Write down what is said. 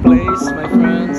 place, my friend.